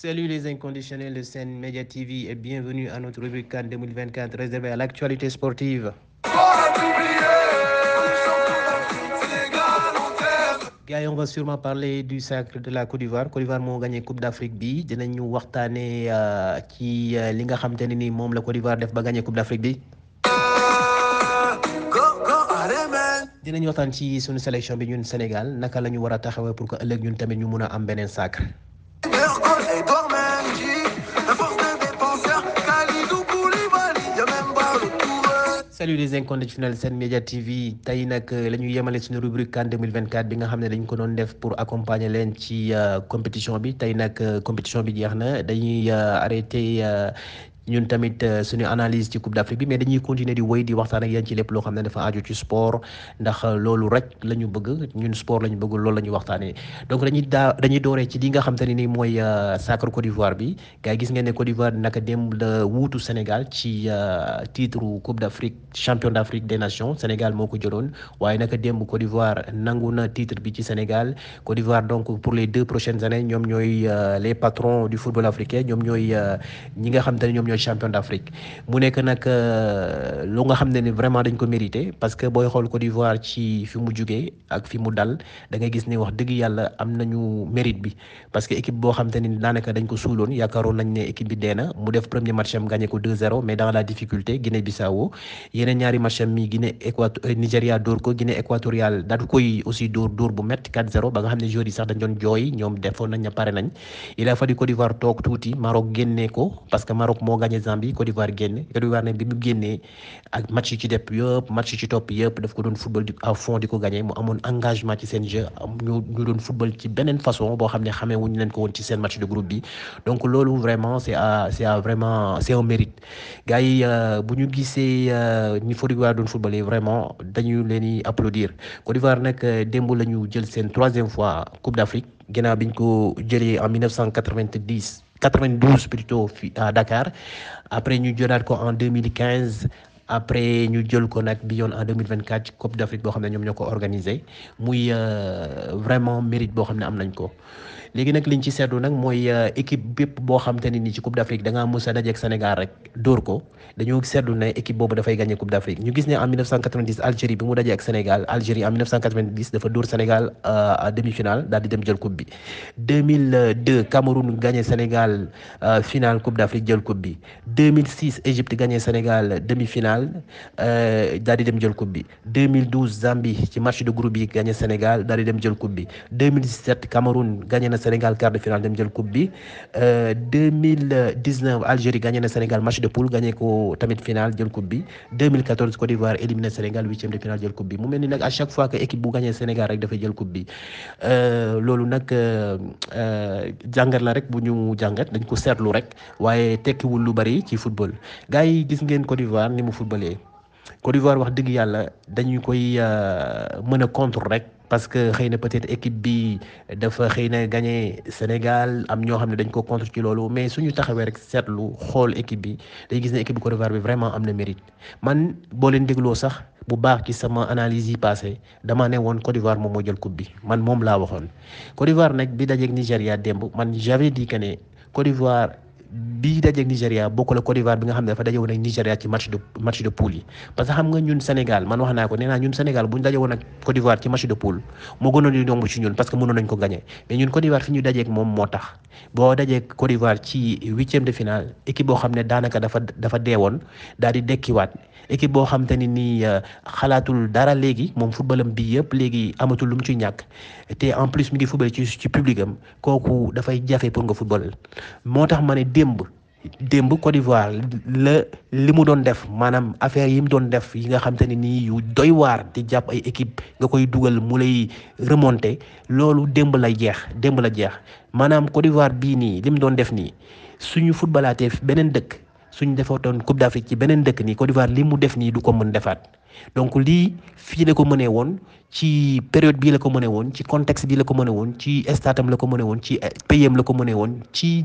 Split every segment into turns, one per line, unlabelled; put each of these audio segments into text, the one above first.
Salut les inconditionnels de Sen Media TV et bienvenue à notre rubrique CAN 2024 réservée à l'actualité sportive. gars on va sûrement parler du sacre de la Côte d'Ivoire Côte d'Ivoire gagné Coupe d'Afrique bi dinañu waxtaanee ci ne ni moom la Côte d'Ivoire def ba gagné Coupe d'Afrique bi. dinañ waxtaan ci naka la ñu war a. salut les inconditionnels Sen Média TV tey nag la ñu yemale suñu rubrique CAN 2024 bi nga xam ne dañ ko def pour accompagner leen ci compétition bi. Tey nag compétition bi jeex dañuy arrêté ñun tamit suñu analyse ci Coupe d'Afrique bi mais dañuy continuer di wéy di waxtaan ak yéen ci lépp loo xam ne dafa aju ci sport ndax loolu rek la ñu bëgg ñun sport la ñu bëgg loolu la ñu waxtaanee donc dañuy daa dañuy dooree ci li nga xam te ni mooy sacre Côte d'Ivoire bi. Gars gis ngeen ne Côte d'Ivoire naka démb la wuutu Sénégal ci titre Coupe d'Afrique champion d'Afrique des nations Sénégal moo ko jëloon waaye naka démb Côte d'Ivoire nangu na titre bi ci Sénégal Côte d'Ivoire donc pour les deux prochaines années ñoom ñooy les patrons du football africain ñoom ñooy ñi nga xam te ne ñoom ñooy champion d'Afrique. Mu nekk nag lu nga xam ne ni vraiment dañ ko mérité parce que booy xool Côte d'Ivoire ci fi mu jugee ak fi mu dal da ngay gis ni wax dëgg yàlla am nañu mérite bi. Parce que équipe boo xam te ni daanaka dañ ko suuloon yaakaaroon nañ ne équipe bi dee na. Mu def premier match am gagné ko 2-0 mais dans la difficulté Guinée-Bissau. Yeneen ñaari match am mi Guinée équato Nigéria dóor ko Guinée équatoriale daal koy aussi dóor dóor bu métti 4-0 ba nga xam ne joueurs yi sax dañ doon jooy ñoom defoon nañ ne pare nañ. Il a fallu Côte d'Ivoire toog tuuti Maroc génnee ko parce que Maroc moo gagné Zambie Côte d'Ivoire génne Côte d'Ivoire ne bi mu génnee ak match yi ci def yëpp match yi ci topp yëpp daf ko doon football di à fond di ko gagné mu amoon engagement ci seen jeu ñu ñu doon football ci beneen façon boo xam ne xamee wuñu leen ko woon ci seen match de groupe bi. Donc loolu vraiment c'est à c'est à vraiment c'est un mérite. Gars yi bu ñu gisee ni Côte d'Ivoire doon footballé vraiment dañu leen di applaudir. Côte d'Ivoire nag démb la ñu jël seen troisième fois Coupe d'Afrique ginnaaw bi ñu ko jëlee en 1990 92 plutôt à Dakar. Après ñu en 2015 après ñu jël en 2024 ci Coupe d'Afrique boo xam ne ñoom muy vraiment mérite léegi nag liñ ci seetlu nag mooy équipe bépp boo xam te ne nii ci Coupe d'Afrique da ngaa mës a dajeek Sénégal rek dóor ko dañoo seetlu ne équipe boobu dafay gagner Coupe d'Afrique. Ñu gis ne en 1990 Algérie bi mu dajee ak Sénégal Algérie en 1990 dafa dóor Sénégal à demi-finale daal di dem jël coupe bi. 2002 Cameroun gagné Sénégal finale Coupe d'Afrique jël coupe bi. 2006 Égypte gagné Sénégal demi-finale daal di dem jël coupe bi. 2012 Zambie ci match de groupe bi gagné Sénégal daal di dem jël coupe bi. 2017 Cameroun gagné Sénégal quart de finale dem jël coupe bi. 2019 Algérie gagné na Sénégal match de poule gagné ko tamit finale jël coupe bi. 2014 Côte d'Ivoire éliminé Sénégal huitième de finale jël coupe bi. Mu mel ni à chaque fois que équipe bu gagné Sénégal rek dafay jël coupe bi. Loolu nag jàngat la rek bu ñu jàngat dañ ko seetlu rek waaye tekkiwul lu bari ci football. Gars yi gis ngeen Côte d'Ivoire ni mu footballee. Côte d'Ivoire wax dëgg yàlla dañu koy mën a contre rek parce que xëy na peut-être équipe bi dafa xëy na gagné Sénégal am ñoo xam dañ ko contre ci loolu mais suñu taxawee rek seetlu xool équipe bi day gis ne équipe bu Côte d'Ivoire bi vraiment am mérite. Man boo leen dégloo sax bu baax ci sama analyse yi passé dama ne woon Côte d'Ivoire moom moo jël coupe bi. Man moom laa waxoon. Côte d'Ivoire nag bi dajeeg Nigéria démb man j'avais dit que ne Côte d'Ivoire bii dajeeg Nigéria bokk la Côte d'Ivoire bi nga xam ne dafa daje woon ak Nigéria ci match de poule yi. Parce que xam nga ñun Sénégal man wax naa ko nee naa ñun Sénégal bu ñu daje woon ak Côte d'Ivoire ci match de poule moo gënoon di yomb ci ñun parce que mënoon nañ ko gagner mais ñun Côte d'Ivoire fi ñu dajeeg moom moo tax. Boo dajeeg Côte d'Ivoire ci huitième de finale équipe boo xam ne daanaka dafa dafa deewoon daal di dekkiwaat. Équipe boo xam te ni nii xalaatul dara léegi moom footballam bi yëpp léegi amatul lu mu ci ñàkk. Te en plus mi ngi football ci ci public kooku dafay jafe pour nga football. Moo tax ma ne démb démb Côte d'Ivoire la li mu doon def maanaam affaire yi mu doon def yi nga xam te ne nii yu doy waar di jàpp ay équipe nga koy dugal mu lay remonter loolu démb lay jeex démb la jeex. Maanaam Côte d'Ivoire bii nii li doon def nii suñu footballaatee beneen dëkk. Suñu defootoon Coupe d'Afrique ci beneen dëkk nii Côte d'Ivoire li mu def nii du ko mën defaat. Donc lii fii la ko mënee woon ci période bii la ko mënee woon ci contexte bii la ko mënee woon ci statam la ko mënee woon ci pays am la ko mënee woon ci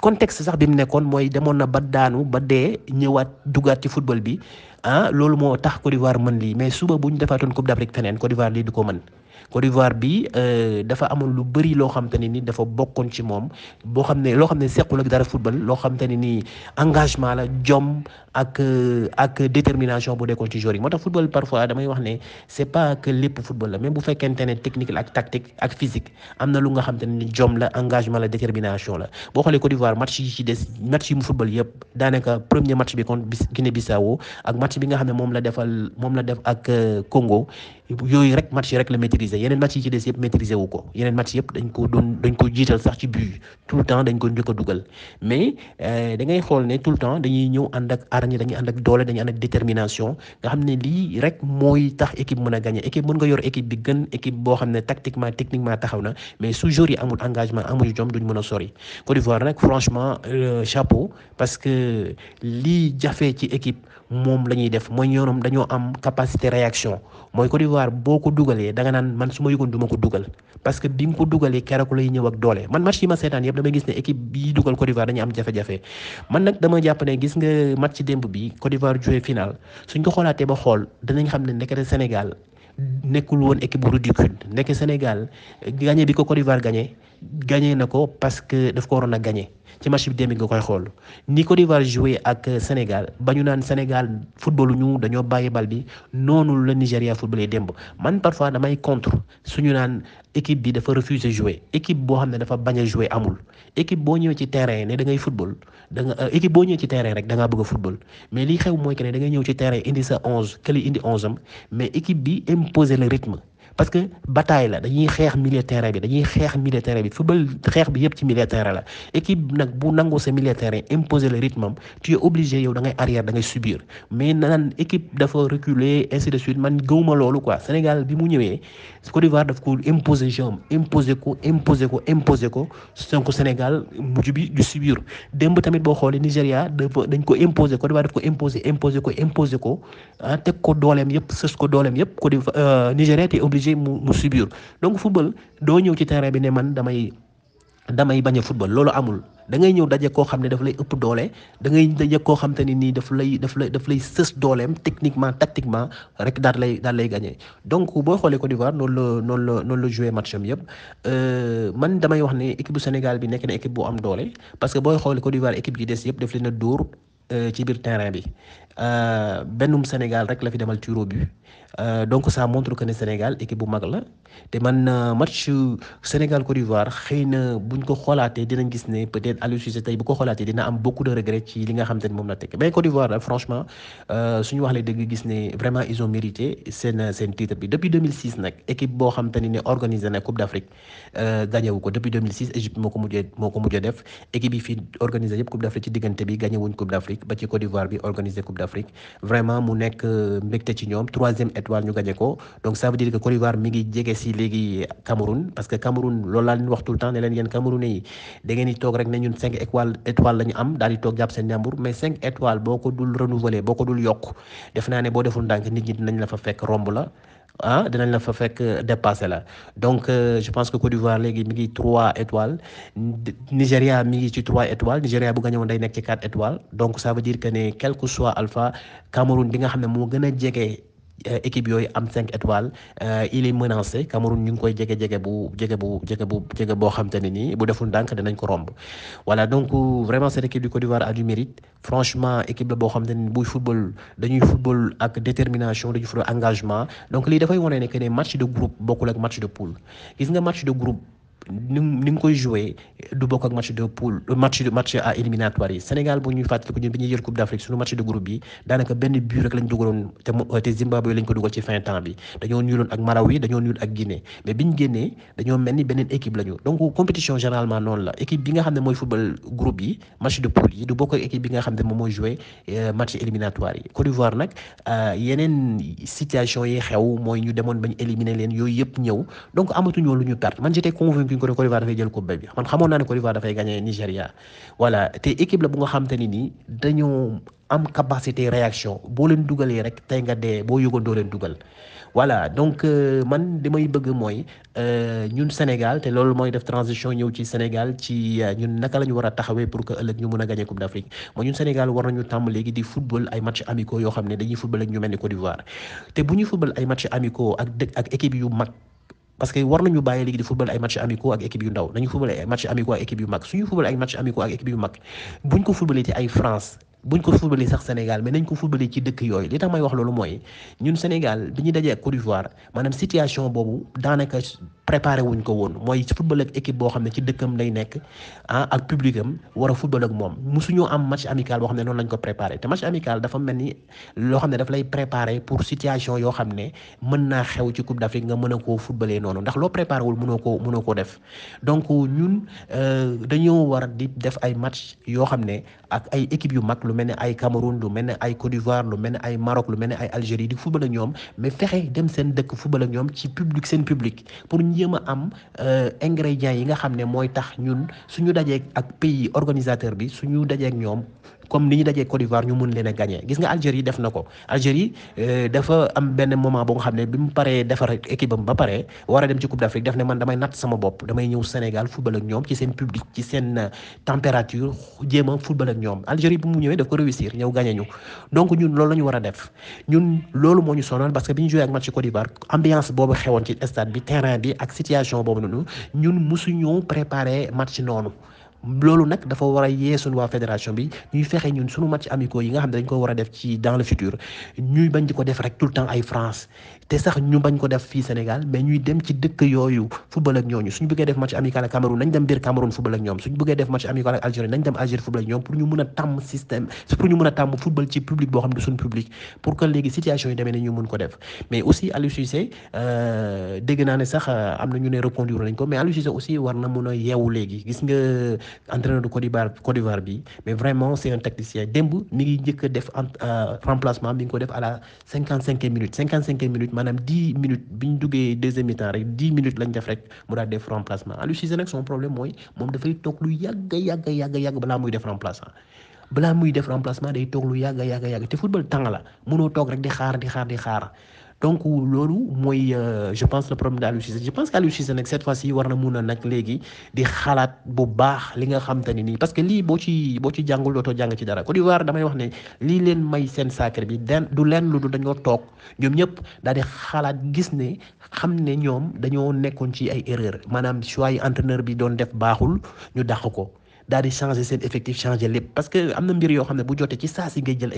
contexte sax bi mu nekkoon mooy demoon na ba daanu ba dee ñëwaat dugaat ci football bi. Ah loolu moo tax Côte d'Ivoire mën lii mais suba bu ñu defaatoon Coupe d'Afrique feneen Côte d'Ivoire lii du ko mën. Côte d'Ivoire bi dafa amoon lu bëri loo xam te ne ni dafa bokkoon ci moom boo xam ne loo xam ne sequl ak dara football loo xam te ne ni engagement la jom ak ak détermination bu nekkoon ci joueur yi. Moo tax football parfois damay wax ne c'est pas que lépp football la même bu fekkente ne technique la ak tactique am na lu nga xam te ne la engagement la détermination la. Boo xoolee Côte d'Ivoire yi ci des match mu football yëpp daanaka premier match bi contre Guinée-Bissau ak match bi nga xam ne moom la defal moom la def ak Congo yooyu rek match rek la maîtriser. Yeneen match yi ci des yëpp maîtriser wu ko. Yeneen match yëpp dañ ko doon dañ ko jiital sax ci but. Tout le temps dañ ko njëkk a dugal. Mais da ngay xool ne tout le temps dañuy ñëw ànd ak hargne dañuy ànd ak doole dañuy ànd ak détermination. Nga xam ne lii rek mooy tax équipe mën a gagner. Équipe mën nga yor équipe bi gën équipe boo xam ne tactiquement techniquement taxaw na. Mais su joueurs yi amul engagement amul jom duñ mën a sori. Côte d'Ivoire nag franchement chapeau. Parce que lii jafe ci équipe moom la ñuy def mooy ñoom dañoo am capacité réaction mooy Côte d'Ivoire boo ko dugalee da nga naan man su ma yëgoon du ma ko dugal parce que bi nga ko dugalee keroog lay ñëw ak doole man match yi ma seetaan yëpp damay gis ne équipe bi dugal Côte d'Ivoire dañuy am jafe-jafe man nag dama jàpp ne gis nga match démb bi Côte d'Ivoire joué final suñ ko xoolaatee ba xool danañ xam ne ndekete Sénégal nekkul woon équipe bu ridicule nekk Sénégal gagné bi ko Côte d'Ivoire gagné gagné na parce que daf ko waroon a gagné. Ci match bi démb nga koy xool. Ni Côte d'Ivoire joué ak Sénégal ba ñu naan Sénégal footballu ñu dañoo bàyyi bal bi noonu la Nigéria footballé démb. Man parfois damay contre suñu naan équipe bi dafa refuser jouer. Équipe boo xam ne dafa bañ a jouer amul. Équipe boo ñëwee ci terrain ne da ngay football da nga équipe boo ñëwee ci terrain rek da ngaa bëgg football. Mais li xew mooy que ne da ngay ñëw ci terrain indi sa onze kële indi onze am mais équipe bi imposer le rythme parce que bataille la dañuy xeex milieu terrain bi dañuy xeex milieu terrain bi football xeex bi yëpp ci milieu terrain la. Équipe nag bu nangoo sa milieu terrain imposer le rythme tu es obligé yow da ngay arrière da ngay subir. Mais naan équipe dafa reculer ainsi de suite man gëwuma loolu quoi. Sénégal bi mu ñëwee Côte d'Ivoire daf ko imposer jeu am imposer ko imposer ko imposer ko. Donc Sénégal mujj bi du subir. Démb tamit boo xoolee Nigéria dañ ko imposer Côte d'Ivoire daf ko imposer imposer ko imposer ko ah teg ko dooleem yëpp sës ko dooleem yëpp. Côte d'Ivoire Nigéria te obligé mu mu subir. Donc football doo ñëw ci terrain bi ne man damay damay bañ a football. Loolu amul. Da ngay ñëw daje koo xam ne daf lay ëpp doole da ngay daje koo xam te ni nii daf lay daf lay daf lay sës dooleem techniquement tactiquement rek daal lay daal lay gagné. Donc boo xoolee Côte d'Ivoire noonu la noonu la noonu la joué match am yëpp. Man damay wax ne équipe bu bi nekk na équipe bu am doole parce que booy xoolee Côte d'Ivoire équipe yi des yëpp daf leen a dóor ci biir terrain bi. Bennum Sénégal rek la fi demal tir au but. Donc ça montre que ne Sénégal équipe bu mag la. Te man match Sénégal Côte d'Ivoire xëy na buñ ko xoolaatee dinañ gis ne peut-être Aliou Cissé tey bu ko xoolaatee dina am beaucoup de regrets ci li nga xam te ne la teg. Mais Côte d'Ivoire daal franchement suñu wax lee dëgg gis ne vraiment ils ont mérité seen seen titre bi. Depuis 2006 nag équipe boo xam te ne organisé na Coupe d'Afrique gagné wu ko. Depuis 2006 Égypte moo ko mujjee moo ko mujjee def. Équipe yi fii organisé yëpp Coupe d'Afrique ci diggante bi gagné wuñ Coupe d'Afrique ba ci Côte d'Ivoire bi organisé Coupe d'Afrique. Vraiment mu nekk mbégte ci ñoom. Troisième étoile ñu gagné ko donc ça veut dire que Côte d'Ivoire mi ngi jege si léegi Cameroun parce que Cameroun loolu laa leen wax tout le temps ne leen yéen Camerounais yi da ngeen di toog rek ne ñun cinq étoiles étoiles la am daal di toog jàpp seen njàmbur mais cinq étoiles boo ko dul renouveler boo ko dul yokk def naa ne boo deful ndànk nit ñi dinañ la fa fekk romb la ah dinañ la fa fekk dépassé la donc je pense que Côte d'Ivoire léegi mi ngi trois étoiles Nigéria mi ngi ci trois étoiles Nigéria bu gagné woon day nekk ci quatre étoiles donc ça veut dire que ne quel que soit Alpha Cameroun bi nga xam ne moo gën a jege. Équipe yooyu am étoiles il est menacé. Cameroun ñu ngi koy bu bu bu voilà donc vraiment cette équipe du Côte d'Ivoire a du mérite. Franchement équipe la boo xam football dañuy football détermination dañuy engagement. Donc lii dafay wane de groupe bokkul de poule. De ni ni nga koy joué du bokk ak match de poule match de match à éliminatoire yi. Sénégal bu ñuy fàttaliku ñun bi ñuy jël Coupe d'Afrique suñu match de groupe bi daanaka benn but rek lañ dugaloon te te Zimbabwe lañ ko dugal ci fin temps bi. Dañoo ñuuloon ak Malawi dañoo ñuul ak Guinée. Mais biñ génnee dañoo mel ni beneen équipe lañu. Donc compétition généralement noonu la. Équipe bi nga xam ne mooy football groupe yi match de poule yi du bokk ak équipe bi nga xam ne moom mooy joué match éliminatoire yi. Côte d'Ivoire nag yeneen situation yi xew mooy ñu demoon bañ éliminer leen yooyu yëpp ñëw. Donc amatuñoo lu ñu perte man j'étais convaincu ko ne Côte d'Ivoire dafay jël coupe bi man xamoon naa ne d'Ivoire dafay gagner Nigéria voilà te équipe la bu xam te ni nii dañoo am capacité réaction boo leen dugalee rek tey nga dee boo yëgoon doo leen dugal voilà donc man li may bëgg mooy ñun Sénégal te loolu mooy def transition ñëw ci Sénégal ci ñun naka la ñu war a taxawee pour que ëllëg ñu mën a gagner coupe d'Afrique mooy ñun Sénégal war nañu tàmm léegi di football ay match amicaux yoo xam ne dañuy football ñu mel ni Côte d'Ivoire te bu ñuy football ay ak dëkk ak équipe yu mag parce que war nañu bàyyi léegi di football ay match amicaux ak équipe yu ndaw. Nañu football ay match amicaux ak équipe yu mag. Suñu football ay match amicaux ak équipe yu mag buñ ko footballee ci ay France buñ ko footballé sax Sénégal mais nañ ko footballé ci dëkk yooyu. Li tax may wax loolu mooy ñun Sénégal bi ñu dajee ak Côte d'Ivoire maanaam situation boobu daanaka préparé wuñ ko woon. Mooy football ak équipe boo xam ne ci lay ah public a football ak moom. Musuñoo am match amical boo xam ne préparé. Match amical dafa ni daf lay pour situation yoo xam mën naa xew ci Coupe d'Afrique nga préparé wul def. Donc ñun dañoo war di def match yoo xam ak ay équipe yu mag lu Cameroun lu Côte d'Ivoire lu Maroc lu Algérie di football ak mais dem seen dëkk football ak ci public seen public. Pour jéem a am ingrédients yi nga xam ne mooy tax ñun suñu dajeek ak pays organisateur bi suñu dajee ak ñoom comme ni ñu dajee Côte d'Ivoire ñu mun leen a gagné gis nga Algérie def na ko. Algérie dafa am benn moment boo xam ne bi mu paree defar équipe ba pare war a dem ci Coupe d'Afrique def ne man damay natt sama bopp damay ñëw Sénégal football ak ñoom ci seen public ci seen température jéem a football ak ñoom. Algérie bi mu ñëwee daf ko réussir ñëw gagné ñu. Donc ñun loolu ñu war a def. Ñun loolu moo ñu sonal parce que bi ñu joué ak match Côte d'Ivoire ambiance boobu xewoon ci stade bi terrain bi ak situation boobu noonu ñun musuñu préparé match noonu. Loolu nag dafa war a yee waa dans le futur ñuy bañ di tout le temps ay France te sax ñu bañ ko def fii Sénégal mais ñuy dem ci dëkk yooyu football ak ñooñu bëggee def match amical ak Cameroun nañ dem Cameroun football ak ñoom bëggee def match amical Algérie nañ dem Algérie football ak ñoom pour système pour ñu football ci public boo xam ne suñu pour que léegi situation yi demee ne ñu mën mais aussi mais aussi entraîneur de Côte d'Ivoire bi mais vraiment c'est un tacticien démb mi ngi njëkk a def remplacement mi ngi ko def à la cinquante cinquième minute. Cinquante cinquième minute maanaam dix minutes bi ñu deuxième mi-temps rek dix minutes lañ def rek mu daal def remplacement. Aliou Cissé nag son problème mooy moom dafay toog lu yàgg yàgg yàgg yàgg balaa muy def remplaçant. Balaa muy def remplacement day toog lu yàgg yàgg yàgg. Te football temps la mënoo toog rek di xaar di xaar di xaar donc loolu mooy je pense le problème de Aliou Cissé. Je pense que Aliou Cissé nag cette fois-ci war na mun a nag léegi di xalaat bu baax li nga xam te ne parce que lii boo ci boo ci jàngul dootoo jàng ci dara. Côte d'Ivoire damay wax ne lii leen may seen sacre bi den du leen lu du dañoo toog ñoom ñëpp daal di xalaat gis ne xam ne ñoom dañoo nekkoon ci ay erreur maanaam choix entraîneur bi doon def baaxul ñu dàq ko daal di changer seen effectif changer lépp. Parce que am na mbir yoo xam ne bu jotee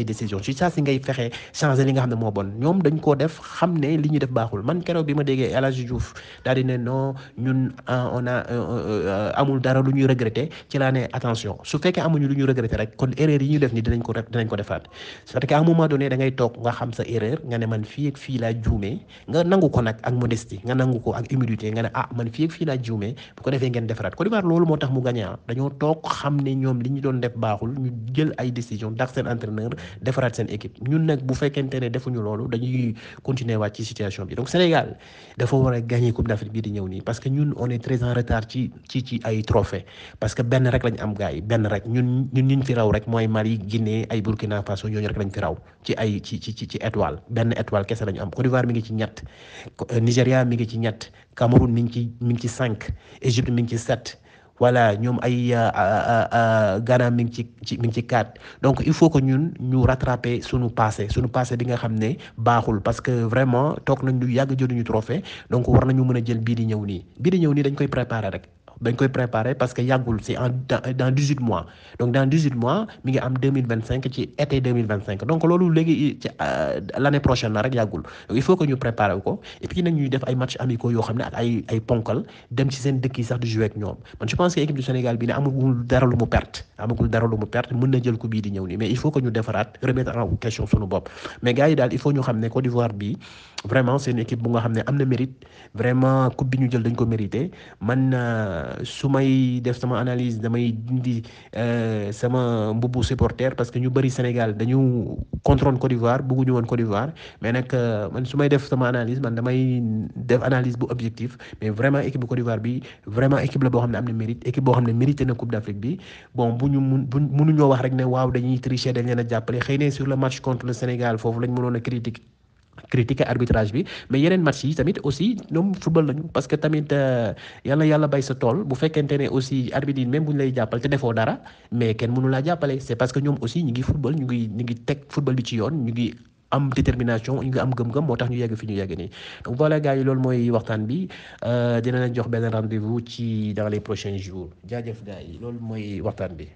décision changer li nga xam ne bon. Ñoom dañ koo def xam ne li def baaxul. Man keroog non ñun on a amul dara lu ñuy regretter. Ci attention su fekkee amuñu lu erreur yi def ni dinañ ko à un moment donné da ngay toog nga xam erreur nga ne man fii ak fii laa nangu ko nag ak modestie nga nangu ko ak humilité nga ne ah man fii ak fii laa juumee. Bu ko defee ngeen defaraat. Côte loolu moo tax toog xam ne ñoom li ñu doon def baaxul ñu jël ay décision entraîneur defaraat seen équipe. Ñun nag bu fekkente ne defuñu loolu dañuy continuer waat ci situation bi. Donc Sénégal dafa war gagner Coupe d'Afrique di parce que ñun on est très en retard ci ci ci trophée parce que benn rek lañ am benn rek. Ñun ñun ñu Mali Guinée ay Burkina Faso ñooñu rek lañ fi raw ci ay ci ci ci étoile. Benn étoile kese lañu am. Côte d'Ivoire mi ngi ci ñett Nigéria mi Cameroun mi ngi cinq Égypte mi sept voilà ñoom ay Ghana mi ngi ci ci mi ci donc il faut que ñun ñu rattraper suñu passé suñu passé bi nga xam ne parce que vraiment toog nañ lu yàgg trophée. Donc war nañu mën a jël di préparer dañ koy préparer parce que yàggul c'est en dans dix huit mois. Donc dans dix huit mois mi ngi am deux mille vingt cinq ci été deux mille vingt cinq donc loolu léegi ci l'année prochaine la rek yàggul. Il faut que ñu préparer ko. Et puis nag ñuy def ay matchs amicaux yoo xam ne ak ay ay ponkal dem ci seen dëkk yi sax di jouer ak ñoom. Man je pense que équipe du Sénégal bi ne amagul dara lu mu perte. Amagul dara lu mu perte. Mën na jël ko bii di ñëw nii. Mais il faut que ñu defaraat remettre en question sunu bopp. Mais gars yi il faut ñu xam ne Côte d'Ivoire bi vraiment c'est une équipe bu nga xam ne mérite. Vraiment coupe bi ñu jël dañ ko mérité. Man su may def sama analyse damay dindi sama mbubbu supporter parce que ñu bëri Sénégal dañu contrôle Côte d'Ivoire bëgguñu woon Côte d'Ivoire. Mais nag man su may def sama analyse man damay def analyse bu objectif. Mais vraiment équipe bu Côte d'Ivoire bi vraiment équipe la boo xam ne am mérite équipe boo xam ne na Coupe d'Afrique bi. Bon bu ñu mun mënuñoo wax rek ne waaw dañuy tricher dañ leen a jàppale. Xëy sur le match contre le Sénégal foofu lañ mënoon a critique critiquer arbitrage bi mais yeneen match yi tamit aussi ñoom football lañu parce que tamit yàlla yàlla bay sa tool bu fekkente ne aussi arbitre yi même bu ñu lay jàppale te defoo dara mais kenn mënu laa jàppale. C'est parce que ñoom aussi ñu ngi football ñu ngi ñu ngi teg football bi ci yoon ñu ngi am détermination ñu ngi am gëm-gëm moo tax ñu yegg fi ñu yegg nii. Donc voilà gars yi loolu mooy waxtaan bi. Dina leen jox benn rendez-vous ci dans les prochains jours. Jaajëf gars yi loolu mooy waxtaan bi.